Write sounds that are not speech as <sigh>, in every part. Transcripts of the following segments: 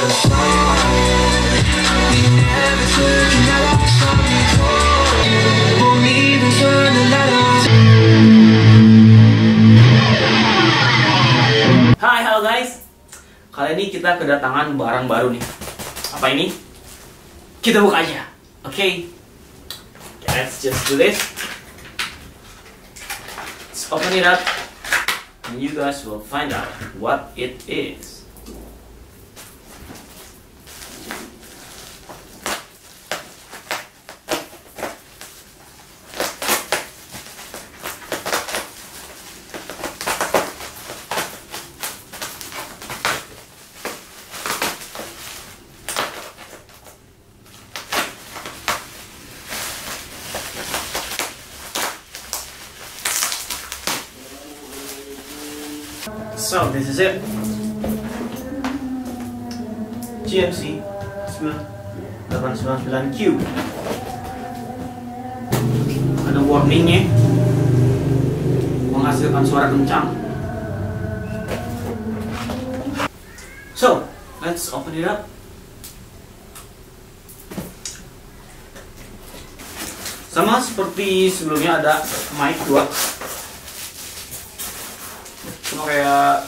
Hai, halo guys. Kali ini kita kedatangan barang baru nih. Apa ini? Kita buka aja. Oke. Okay. Let's just do this. Let's open it up. And you guys will find out what it is. So this is it. GMC 899Q. Ada warningnya. Menghasilkan suara kencang. So, let's open it up. Sama seperti sebelumnya ada mic 2 cuma kayak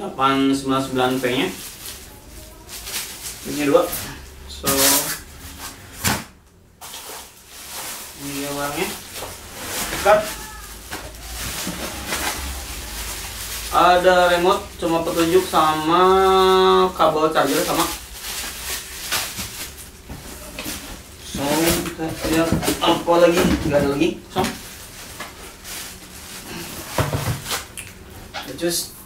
899p nya ini dua. So ini dia barangnya cut ada remote cuma petunjuk sama kabel charger sama. So kita lihat apa lagi? Nggak ada lagi. So just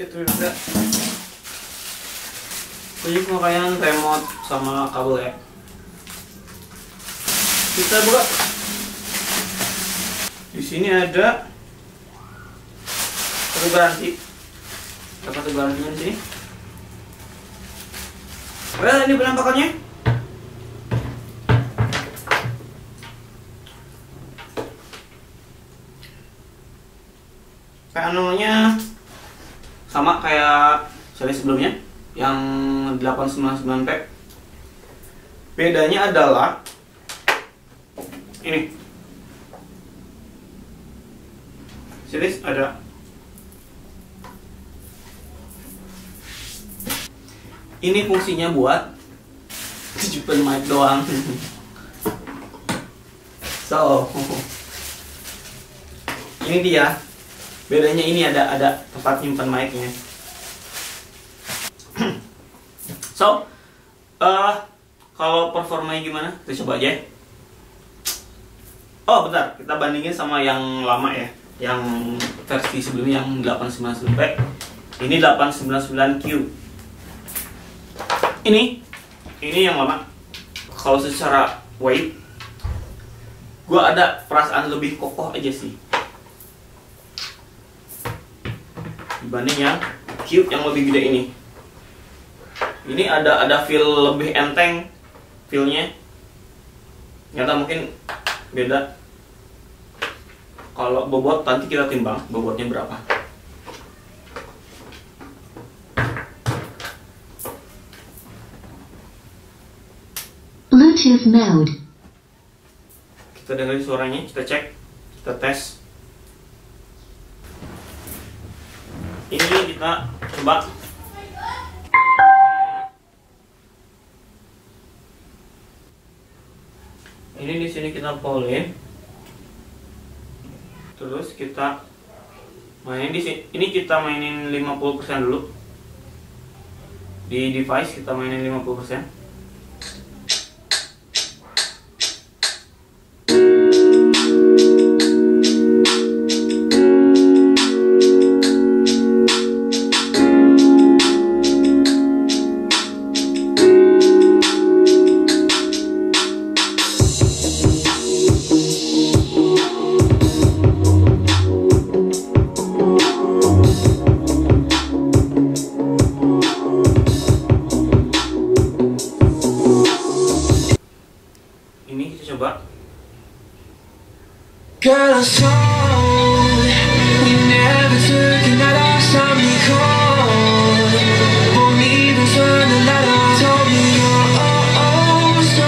get rid of that. Tunjuk pemakaian remote sama kabel ya. Kita buka. Di sini ada satu garansi satu garansinya di sini? Well ini penampakannya panelnya sama kayak seri sebelumnya yang 899p bedanya adalah ini. Series ada. Ini fungsinya buat tujuan mic doang. So ini dia bedanya ini ada ada tempat nyimpan mic-nya. <clears throat> So uh, kalau performanya gimana? Kita coba aja oh bentar. Kita bandingin sama yang lama ya. Yang versi sebelumnya yang 899p ini 899q ini ini yang lama. Kalau secara weight gua ada perasaan lebih kokoh aja sih dibanding yang cube yang lebih gede ini. Ini ada ada feel lebih enteng feelnya. Nyata mungkin beda. Kalau bobot nanti kita timbang bobotnya berapa. Bluetooth mode. kita dengerin suaranya kita cek kita tes ini kita coba. Ini di sini kita polin. Terus kita mainin di sini ini kita mainin 50% dulu. Di device kita mainin 50% Girl, I'm so. We never took the so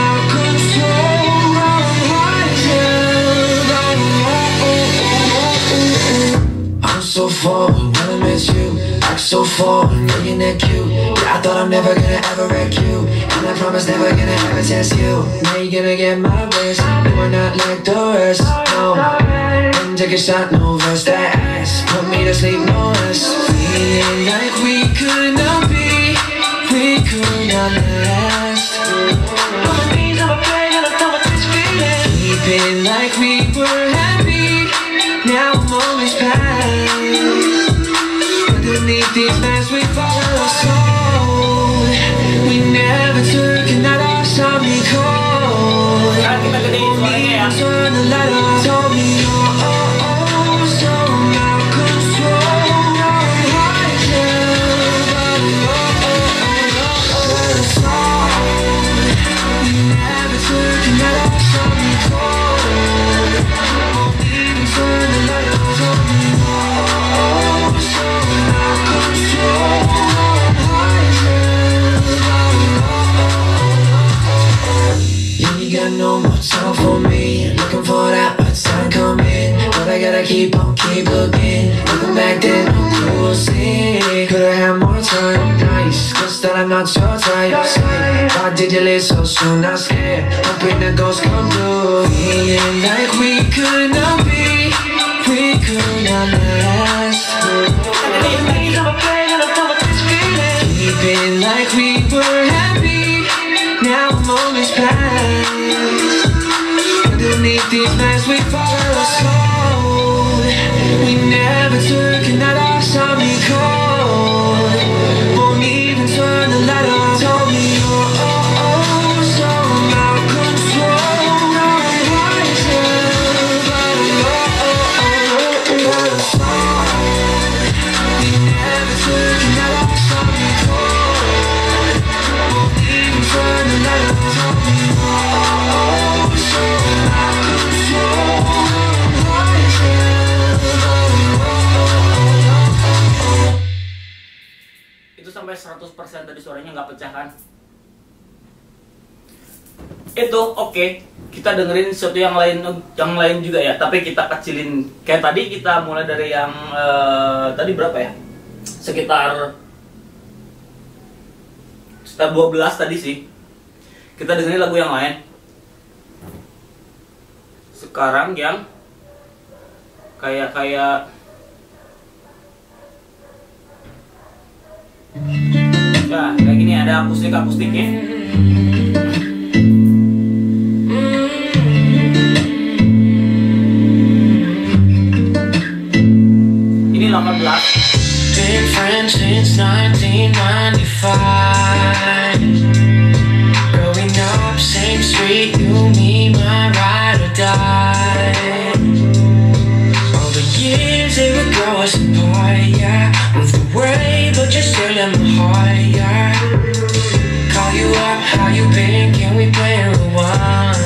out of control. I'm haunted. I'm. I'm so forward when I met you. I'm so far, looking at you. Thought I'm never gonna ever wreck you. And I promise never gonna ever test you. Now you're gonna get my best. You are not like the rest. No. And take a shot, no verse. That ass put me to sleep, no less. Feeling like we could not be. We could not last. On my knees, I'm afraid, and I thought this feeling. Keeping like we were happy. Cold. Sekarang so soon? Not scared. Hoping the ghosts come through. Feeling like we could Itu oke. Kita dengerin sesuatu yang lain yang lain juga ya, tapi kita kecilin. Kayak tadi kita mulai dari yang eh, tadi berapa ya? Sekitar sekitar 12 tadi sih. Kita dengerin lagu yang lain. Sekarang yang kayak kayak Nah, kayak gini ada akustik-akustiknya. Ini Since 1995. Growing up, same street, you, me, my ride or die. All the years they would grow us apart, yeah. Moved away, but you're still in my heart, yeah. Call you up, how you been? Can we play a rewind?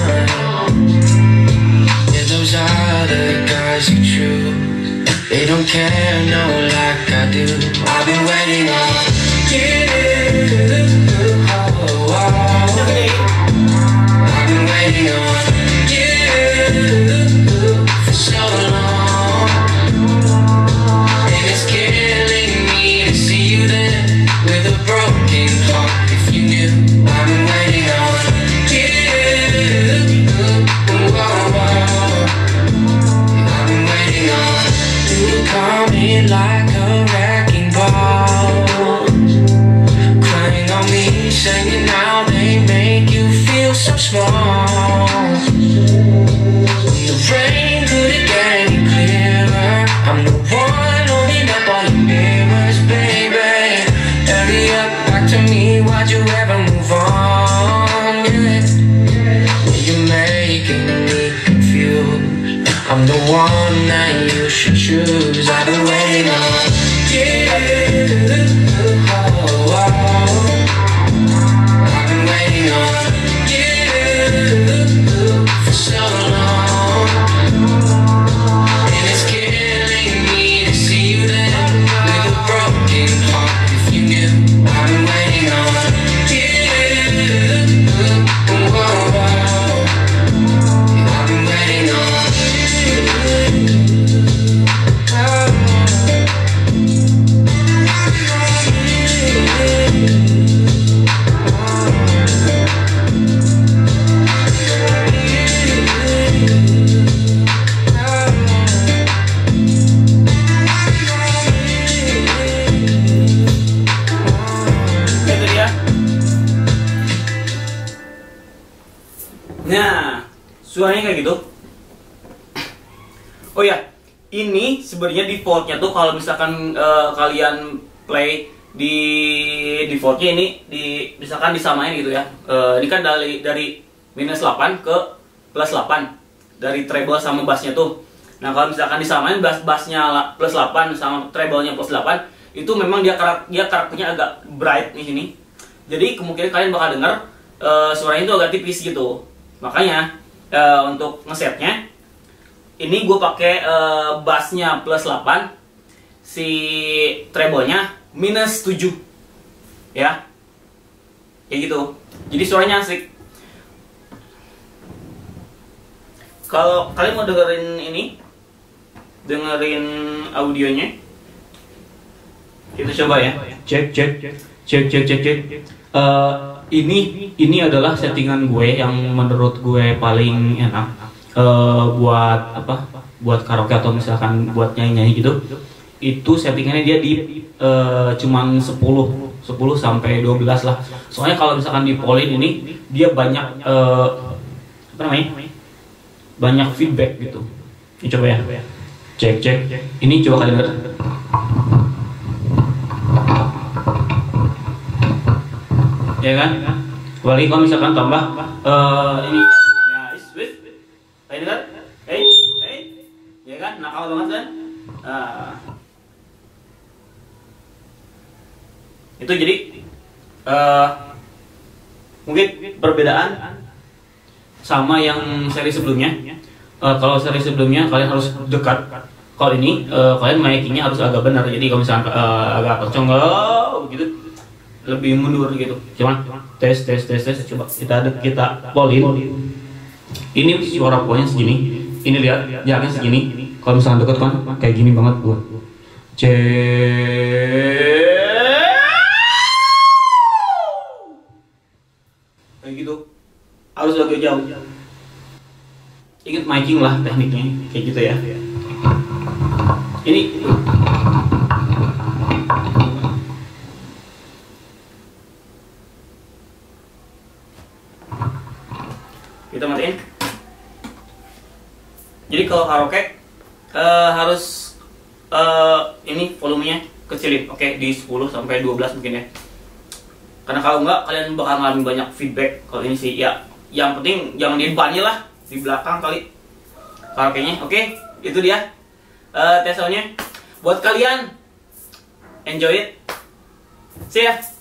Yeah, those other guys you choose. They don't care, Sebenarnya defaultnya tuh kalau misalkan eh, kalian play di defaultnya ini di misalkan disamain gitu ya. Eh, ini kan dari dari minus 8 ke plus 8 dari treble sama bassnya tuh. Nah kalau misalkan disamain bass bassnya plus 8 sama treble-nya plus 8 itu memang dia karak dia karakternya agak bright di sini. Jadi kemungkinan kalian bakal dengar eh, suaranya itu agak tipis gitu. Makanya eh, untuk ngesetnya ini gue pakai eh, bassnya plus 8 si treble-nya minus 7 ya. Kayak gitu. Jadi suaranya asik. Kalau kalian mau dengerin ini dengerin audionya kita coba ya. Cek cek cek cek cek cek. Eh, ini ini adalah settingan gue yang menurut gue paling enak Eh, buat apa? Buat karaoke atau misalkan buat nyanyi nyanyi gitu itu settingannya dia di eh, cuman 10 10 sampai 12 lah. Soalnya kalau misalkan di polin ini dia banyak eh, apa namanya? Banyak feedback gitu. Ini coba ya. Cek cek. Ini coba kalian denger ya kan? Apalagi kalau misalkan tambah. Eh, ini kalian dengar hey hey ya kan? Nakal banget kan itu jadi eh mungkin perbedaan sama yang seri sebelumnya. Eh, kalau seri sebelumnya kalian harus dekat. Kalau ini eh, kalian makingnya harus agak benar. Jadi kalau misalkan eh, agak kenceng oh, gitu. Lebih mundur gitu. Cuman tes tes tes tes coba kita kita polin ini suara poinnya segini. Ini lihat jaraknya segini. Kalau misalkan dekat kan kayak gini banget gua. Cek. Kayak gitu. Harus agak jauh. Ingat miking lah tekniknya. Kayak gitu ya. Ini. Kita matiin jadi kalau karaoke eh, harus eh, ini volumenya kecilin oke? Di 10 sampai 12 mungkin ya. Karena kalau enggak kalian bakal ngalamin banyak feedback kalau ini sih. Ya yang penting jangan di depannya lah di belakang kali. Karaoke nya oke? Itu dia eh tesonya buat kalian enjoy it. See ya